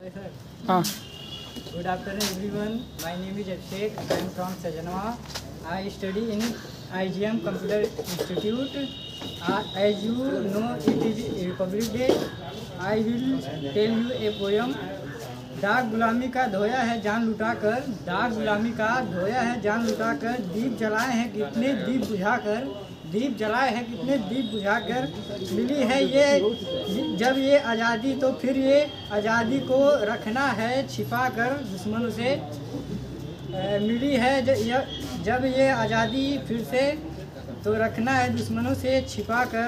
Good afternoon everyone my name is Abhishek I am from Sajanwa I study in IGM computer institute as you know it is republic day I will tell you a poem डाक गुलामी का धोया है, जान लुटा कर डाक गुलामी का धोया है, जान लुटा कर दीप जलाए हैं, कितने दीप बुझा कर दीप जलाए हैं, कितने दीप बुझाकर मिली है ये। जब ये आज़ादी तो फिर ये आज़ादी को रखना है छिपा कर दुश्मनों से मिली है। जब ये आज़ादी फिर से तो रखना है दुश्मनों से छिपा कर